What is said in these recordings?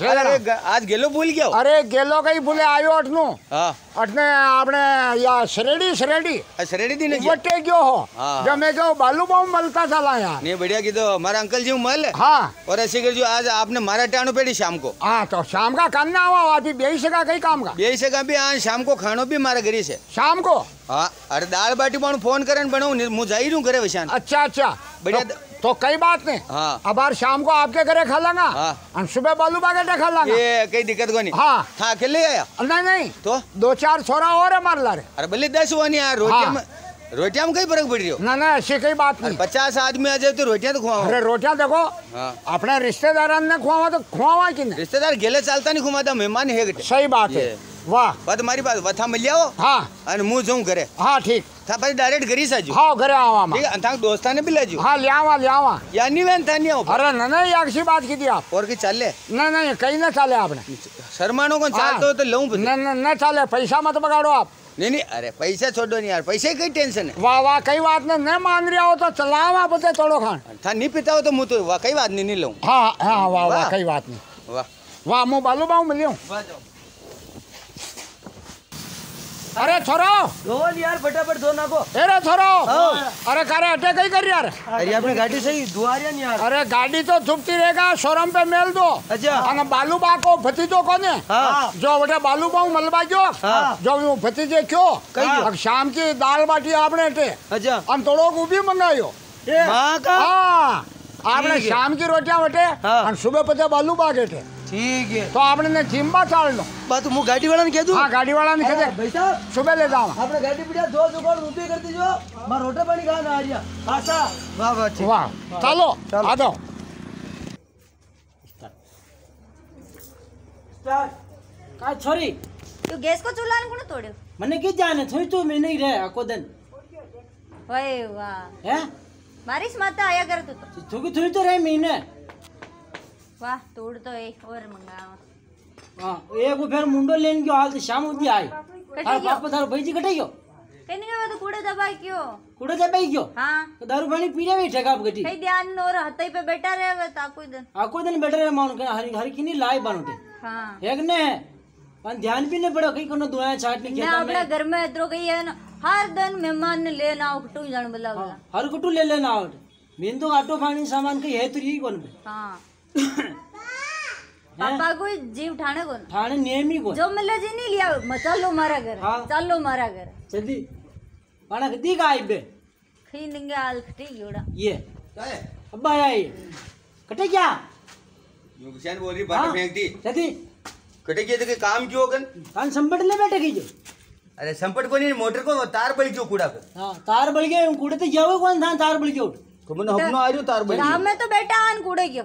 રામ અરે આજ ગેલો ભૂલ ગયો? અરે ગેલો કઈ ભૂલે? આવ્યો અટનું. હા. અટને આપણે યા શરેડી શરેડી. શરેડી દી ને વટે ગયો હો. જમે ગયો બાલુ બામ મળતા થા લાયા. ને બઢિયા કીધો મારા અંકલ જી મળે હા. ઓર એસી કરજો આજ આપને મારા ટાણો પેડી શામ કો હા તો શામ કા કામ ના આવો આથી બેહી સકા કઈ કામ કા બેહી સકા બી આ શામ કો ખાણો બી મારા ઘરે છે. શામ કો હા અરે દાળ બાટી પણ ફોન કરે ને પણ હું જઈ રહ્યું ઘરે અચ્છા અચ્છા. બઢિયા तो कई बात नहीं। हाँ। अब आज शाम को आपके घरे खा लांगा। हाँ। सुबह बालू बागे खा लांगा। ये कई दिक्कत को नहीं। हाँ। हाँ अकेले आया? नहीं नहीं। तो? दो चार छोरा और है मार ला रहे अरे बोले दस वो नहीं यार रोटिया हाँ। में कई फ़र्क पड़ रही हो? ना ना ऐसी कई बात नहीं। पचास आदमी आ जाए तो रोटियाँ तो खुआ अरे रोटियाँ देखो हाँ। अपने रिश्तेदार ने खुआ तो खुआ कि नहीं? रिश्तेदार गेले चलता नहीं खुआ मेहमान है सही बात है। વાહ. પછી મારી પાસે વથા મળી આવો. હા. અને હું જઉં ઘરે. હા ઠીક. તા પછી ડાયરેક્ટ ઘરે સાજુ હા ઘરે આવવામાં ઠીક અને તાંક દોસ્તાને બી લેજો. હા લ્યાવા લ્યાવા યાની વેન તાની આવો. અરે ના ના યાક્ષી વાત કીધી આપ? ઓર કે ચાલે? ના ના કઈ ના ચાલે આપણે. શરમાનો કોણ ચાલતો તો લઉં ના ના ના ચાલે. પૈસા મત બગાડો આપ. નહીં નહીં અરે પૈસા છોડો નહીં યાર. પૈસા કઈ ટેન્શન? વાહ વાહ કઈ વાત ને ન માન રહ્યા તો ચલાવા બધે થોડો ખાણ થા નહીં પીતા હો તો હું તો વાહ કઈ વાત નહીં નહીં લઉં. હા હા વાહ વાહ કઈ વાત નહીં. વાહ. વાહ હું બાલુ બાઉ મળ્યો. વાહ અરે છોરો! ધોલ યાર ફટાફટ ધો નાખો. અરે છોરો! અરે કારે અટે કઈ કરી યાર? અરે આપણે ગાડી સહી ધુઆરિયા ને યાર. અરે ગાડી તો ધૂપતી રહેગા શોરૂમ पे મેલ દો. અચ્છા. અને બાલુ બા કો ભતીજો કોને? જો બેટા બાલુ બા હું મલવા ગયો જો હું ભતીજે કયો કઈ શામ કી દાલ બાટી આપણે અટે. અચ્છા. આમ થોડો ઊભી મંગાયો. એ. હા. આપણે શામ કી રોટિયા વટે અને સુબહ પછી બાલુ બા ગેટે ઠીક હે તો આપણે જીમ્બા ચાલનો બા તું હું ગાડી વાળાને કહેતું હા ગાડી વાળાને કહેજે ભાઈ સાહેબ સુબહ લે જાવ આપણે ગાડી પીડ્યા ધો દુકાન ઊભી કરી દીજો મારા રોટા પાણી ખાવાના આર્યા આશા વાહ વાહ ઠીક વાહ ચાલો ચાલો. આદો સ્ટાર્ટ કા છોરી તું ગેસ કો ચૂલાને કોણ તોડ્યો મને કી જાને થોઈ તું મેં નહીં રહે આખો દન વય વાહ હે મારીશ માતા આયા કરતો તો થોકી થોઈ તો રહે મહિને वाह तोड़ तो एक और हाँ एक मुंडो लेन आज शाम होती बाप भाईजी गयो कहीं नहीं तो कूड़े क्यों कूड़े क्यों हाँ तो दारू पानी पी रहे बैठे आप गटी कहीं ध्यान और पे बैठा रहे दिन आको दिन बैठा रहे मानो कहीं हरी हरी किनी लाई हाँ एक ने ध्यान भी नहीं पड़ो कहीं कोनो छाट नहीं खेता अपना घर में है ना हर दिन मेहमान ने लेना हर कटू ले लेना मेन तो आटो पानी सामान कहीं है तो यही कौन हाँ पापा को जीव ठाणे कोण ठाणे ही को जो मिले जी नहीं लिया मग लो मारा घर चल लो मारा घर सदी कदी का आई बे खी निंगे आल खटी योड़ा ये अब आया ये कटे क्या योगशान बोल रही बात फेंक दी सदी कटे किए तो काम क्यों होगन कान संपट ले बैठे की जो अरे संपट को नहीं मोटर को तार बल क्यों कूड़ा कर हाँ तार बल गए कूड़े तो जाओ कौन था तार बल क्यों उठ तुमने हमने आ रही हो तार बल राम में तो बेटा आन कूड़े क्यों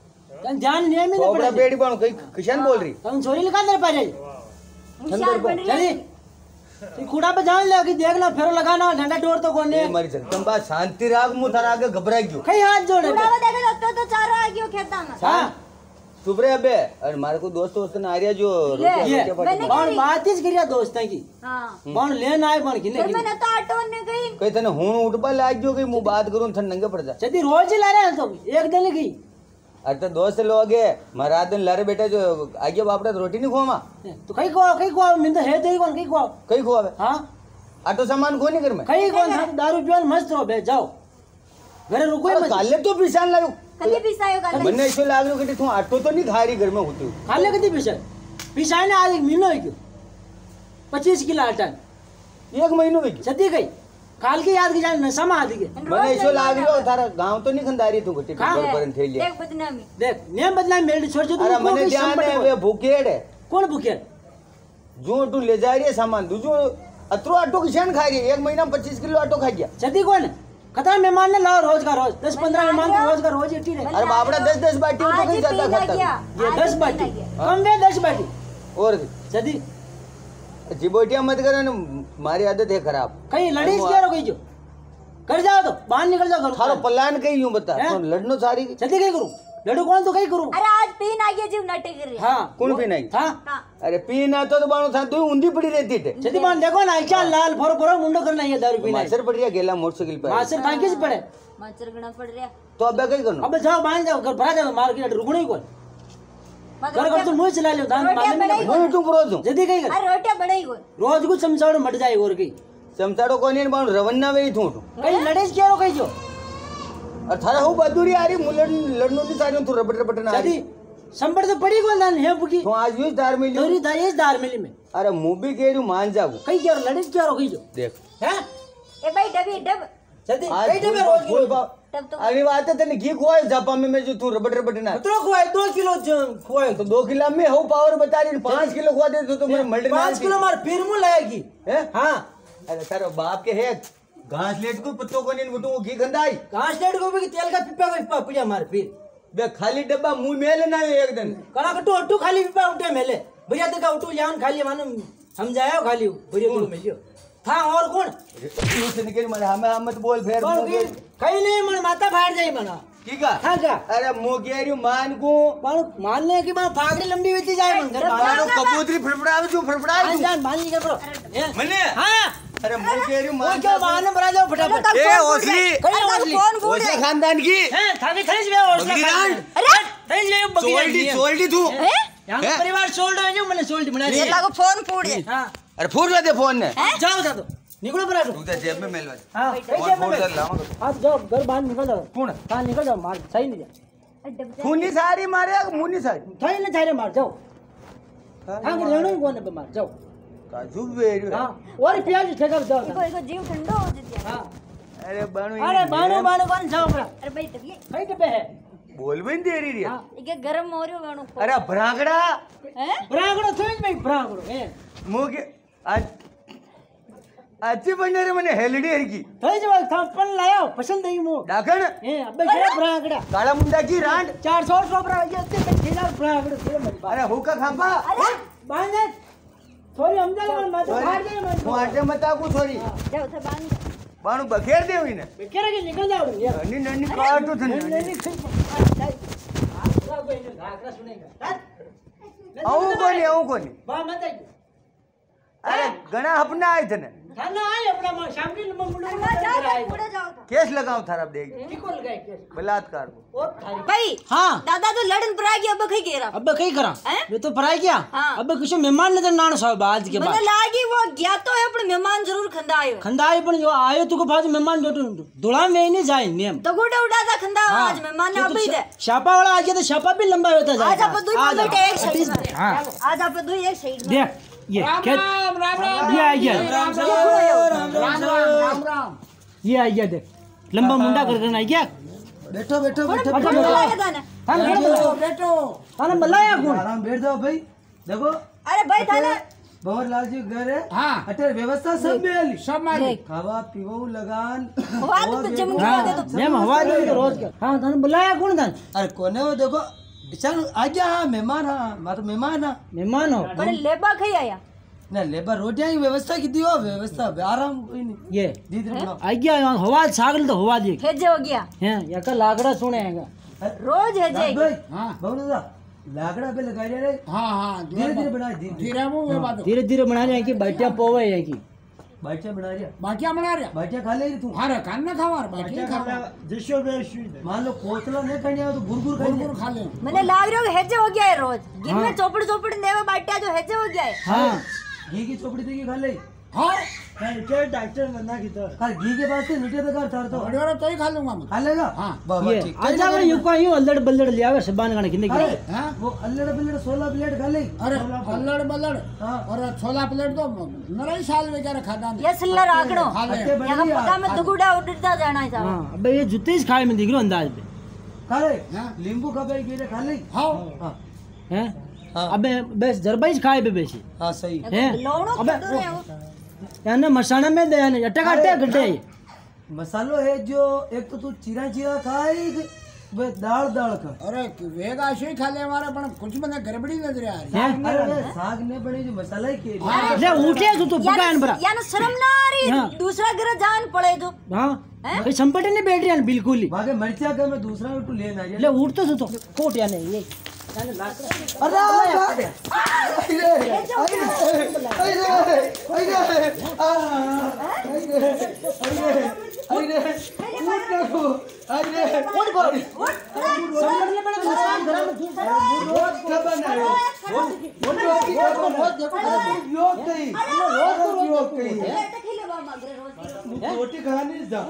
तन ध्यान नहीं में ચોપડા पड़े બેડી પણ કઈ કિશન બોલ રહી तन छोरी लगा दे पारे होशियार बन रही चली है ये कूड़ा पे जान ले कि देखना फेरो लगाना झंडा डोर तो कोने એ મારી જગદંબા શાંતિ રાખ હું તારા આગળ ગભરાઈ ગયો कई हाथ जोड़े उड़ावा देखे तो तो चारो आ गयो खेता में हाँ चुप रे अबे अरे मारे को दोस्त दोस्त ने आ रहा जो रोटियां- ये रोटियां पाटी मैंने- बाण मातीच करिया दोस्त की हाँ बाण लेन आए बाण किने फिर मैंने तो ऑटो ने गई कहीं तने हूं उठबा लाग गयो कि मुंह बात करूं थन नंगे पड़ जा जदी रोज ही ला रहे हैं तो एक दिन गई अरे तो दोस्त लोग है। महाराज दिन लारे बेटा जो आगे बापड़ा रोटी नहीं खोमा तो कई को कई को मिन तो है तो कौन कई को कहीं खोआवे? हाँ? आटो सामान खो नहीं घर में? कई कौन था दारू पियोन मस्त रहो बे जाओ। घरे रुको ही मत। काले तो पिसान लायो। कभी पिसायो का મને ऐसे लाग रहा कि तू आटो तो नहीं खा रही घर में होती खाले कदी पिछे पिछाए ने आज एक महीनो हो गयो। पच्चीस किलो आटा। एक महीनो हो गयो। गई। काल की याद की जान नशा में आदि के मने लाग लो थारा गाँव तो नहीं खंदारी तू गटी पर पर थे लिया देख बदनामी। देख नेम बदनामी मेल छोड़ जो अरे मने ध्यान है वे भूखेड़ है। कौन भूखेड़? जो तू ले जा रही है सामान दूजो अतरो आटो की किसान खा गया एक महीना पच्चीस किलो आटो खा गया। जल्दी कौन खतरा मेहमान ने लाओ रोज का रोज दस पंद्रह मेहमान का रोज का रोज इटी रहे अरे बाबड़ा 10 10 बाटी तो कहीं ज़्यादा खाता ये दस बाटी। तो हाँ। कम वे दस बाटी। और? जल्दी। जिबोटिया मत करे ना मारी आदत है खराब कहीं लड़ी क्या रो गई जो कर जाओ तो बाहर निकल जाओ घर थारो प्लान कहीं यूँ बता तो लड़नो सारी जल्दी कहीं करूँ लड़ू कौन तो कहीं करूँ अरे आज पीन आ गया जीव नाटक कर रही है। हाँ कौन भी नहीं हाँ हाँ अरे पीना तो तो बाणो था तू ऊंधी पड़ी रहती थे जल्दी मान देखो ना क्या लाल फोरो फोरो मुंडो करना ये दारू पीना मासर पड़ गया गेला मोटरसाइकिल पे मास्टर भाई किस पड़े मच्छर गणा पड़ रहा तो अब कहीं करनो अब जाओ बाँध जाओ घर भरा जाओ मार्केट रुकने ही कौन घर घर तो मुँह चला लो दान रोटियाँ बांधने बनाई में मैं तुम प्रो दूँ जल्दी कहीं कर अरे रोटियाँ बनाई कोई रोज कुछ समझाओ मट जाए और कहीं। चमचाड़ो कोनी बाणो रवन्ना वे थू कहीं लड़े क्या रो कहीं जो? और थारा हूँ बदूरी आ रही मुलड़ लड़नो नहीं सारी तू रबट रबट ना आ जल्दी तो पड़ी कौन दान है बुकी? तो आज यूँ दार मिली तोरी दाई दार मिली में। अरे मुँह भी कह मान जाऊ। कहीं क्या रो लड़े क्या रो कहीं जो? देख। हैं? ए भाई डबी डब। जल्दी आज कहीं फूल पे बा- रोज तब तो अरे बात है तेने घी खुआ जापा में मैं जो तू रबट रबट ना। कितना खुआए दो किलो खुआए तो दो किलो में हो पावर बता रही पाँच किलो खुआ दे तो तुम्हें मल्टी पाँच किलो मार फिर मुँह लाएगी। है? हाँ। अरे सर बाप के है। घास लेट को पत्तों को नहीं बुटू वो घी खंदाई घास लेट को भी तेल का पिप्पा को पिप्पा पिया मार फिर। बे खाली डब्बा मुँह में लेना है एक दिन। कड़ा कट्टू अट्टू खाली पिप्पा उठे मेले। भैया देखा उठू जान खाली मानो समझाया खाली भैया को मिलियो। था और कौन? मुँह से निकल मारे हमें हम मत बोल फिर कहीं नहीं मन माता फाड़ जाई मना ठीक है हाँ क्या अरे हूँ मान को मानो लंबी होती जाए मन घर मानो बाहर कबूतरी फड़फड़ावे जो फड़फड़ाए जान तू जान मान लीजिए करो ये, मने हाँ अरे मुँह कह रही मान क्या बहाने बना जाओ फटाफट ए ओसली ओसली ओसली खानदान की हैं थाके थैंक यू ओसला अरे थैंक यू बकरी चोल्डी चोल्डी तू यहाँ हैं? परिवार सोल्ड है जो मैंने सोल्ड बना ये लागो फ़ोन गया हाँ अरे फूट दे फ़ोन ने जाओ जा दो निकलो बरा तू तो जेब में मेलवा दे। हाँ फ़ोन फ़ोन में कर लाऊं हाँ। जाओ घर बाहर निकल जाओ। कौन हाँ? निकल जाओ मार सही नहीं जा। खूनी सारी मारे मुन्नी सारी। थोड़ी ना जाए मार जाओ। हाँ कि लेनो कौन है मार जाओ। काजू बेरी। हाँ और प्याज ठेका जाओ। इको इको जीव ठंडो हो जतिया हाँ। अरे बाणू अरे बानो बानो कौन जाओ बरा अरे भाई डबी कहीं डब्बे है। बोल भी नहीं दे रही हाँ। गरम हो रही हो गाणो अरे भरागड़ा हैं? ब्रागड़ो थोड़ी भाई ब्रागड़ो है मुँह के आज ಅಜ್ಜಿ ಬಂಡಾರಿ ಮನೆ ಹೆಲ್ಡಿ ಹರಿಗಿ ತೈಜವಾಗ್ ಥಪ್ಪನ್ ಲಾಯೋ ಪಸಂದ್ ಐ ಮೋ ಡಾಕಣ ಏ ಅಬ್ಬೆ ಜೇ ಬ್ರಾಗಡ ಕಾಳ ಮುಂದಾಗಿ રાંડ. 400 ಸೋಬ್ರ ಅಜ್ಜಿ ಕಟ್ಟಿನ ಬ್ರಾಗಡ ಅರೆ હુકા ಖಂಬ ಬಾಂಧ થોરી અમદાવાદમાં તો હાર દે મને હું આજે મત આકુ જાવ તો બાંધ. બાણું બખેર દેવી ને બખેર કે નીકળ જાવ નની નની કાટો થને નની થઈ આવું કોની આવું કોની? બા મત અરે ઘણા હપના આય થને खाना आए अपना मां शाम की लंबा मुंडा अरे जाओ जाओ पूरे जाओ था કેસ લગાવ થારા દેખ निकल गए केस બલાત્કાર को और थारी भाई हाँ दादा तो लड़न पर आ गया अब कहीं गेरा अब कहीं करा हैं? ये तो पराई क्या हाँ। अब कुछ मेहमान नजर ना साहब आज के મને बाद લાગી वो गया तो है पण मेहमान जरूर खंदा आयो खंदाई पण जो आयो तो को बाद मेहमान जो धुला में नहीं जाए नियम तो गुडे उड़ाता खंदा आज मेहमान ने ये तो अभी दे शा- शापा वाला आ गया तो शापा भी लंबा होता आज जाएगा आप दो आ जाओ। बेटे एक साइड में हाँ आज आप दो एक साइड में देख ये राम खेत राम राम राम ये आ राम राम राम राम राम ये आ देख लंबा मुंडा कर करना क्या बैठो बैठो बैठो। थाने बेटो बेटो थाने मलाया कौन? आराम बैठ जाओ भाई। देखो। अरे भाई था ना भंवर लाल जी घर है। हाँ। व्यवस्था सब में सब मालिक खावा पीवो लगान। वाद पे जम गया हाँ। तो मैम हवा दे तो रोज का। हाँ थाने बुलाया कौन था? अरे कोने वो देखो। चल आ गया हाँ मेहमान हाँ मारो मेहमान हाँ मेहमान हो पण लेबा खई आया ना लेबर रोटियाँ की व्यवस्था की दी हो व्यवस्था आराम कोई नहीं ये दीदी आ गया यहाँ हवा सागल तो हवा दे हेजे हो गया हैं या का लाकड़ा सुनेगा रोज हेजे हाँ बहु दादा लाकड़ा पे लगा रहे हाँ हाँ धीरे धीरे बनाए धीरे धीरे धीरे वो बात धीरे धीरे बना रहे हैं कि बैठिया पोवे है कि बाटिया बना रहा बाकिया बना रहा बाटिया खा ले तू हाँ रे कान ना खावा बाकिया खा मान लो कोतला नहीं करने आया तो गुरगुर खाई गुड़ खा ले મને લાગ રહ્યો કે હેજે हो गया है रोज गिन में चौपड़ चौपड़ देवे बाटिया जो हेजे हो गया है हाँ घी की चोपड़ी देखी खा ले डॉक्टर बना की तो हाँ घी के पास से नीचे तक तार तो। बड़े वाला तो ही खा लूँगा मैं। खा लेगा हाँ। बाबा ये ठीक। आजा वो यूँ का यूँ अल्लड़ बल्लड़ ले आवे सबान गाने किंदे अरे की हाँ? वो अल्लड़ बिल्लड़ सोलह प्लेट खा ले। अरे पल्लड़ बल्लड़। हाँ। और छोला प्लेट तो नराई साल वगैरह खाता ये सिल्ला रागड़ो खा ले। अट्टे यहाँ बड़ी पता में दुगुड़ा उड़ता जाना है साहब हाँ अबे ये जूते ही खाए में दिख रहा अंदाज पे खा ले। हाँ। नींबू खा भाई गिरे खा ले। हाँ। हाँ। हैं? हाँ। अबे बस जरबाई खाए पे बेसी हाँ सही। हैं? अबे है वो। यानी मसाना में दया नहीं अटक अटक घटे मसालो है जो एक तो तू चीरा चीरा खाए वे दाल दाल का अरे वेगा आशे खा ले हमारा पण कुछ मने गड़बड़ी नज़र आ रही है। अरे साग ने बड़ी जो मसाला के हाँ। अरे उठे तू तो पकान बरा। यानी शर्म ना आ रही हाँ। दूसरा घर जान पड़े जो हाँ। ये संपटे ने बैठ रही बिल्कुल ही। बाकी मिर्चा का मैं दूसरा उठ लेना ले उठ तो तो कोट यानी ये। नहीं ये अरे अरे रोटी खानी जा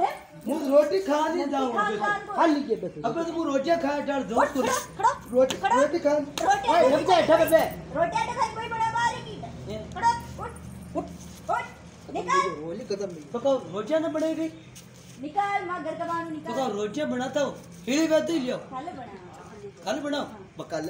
मुझ रोटी खानी जाऊँ बस अब तो रोटी खाए डर दो खड़ो रोटी रोटी खा लग जाए ठबे पे रोटी खाई कोई बड़ा बारी की खड़ो उठ उठ उठ निकाल। तो ना निकाल माँ घर का बाहर तो निकाल। रोटियाँ बनाता हूँ बैठी लियो बना कल बनाओ। बकल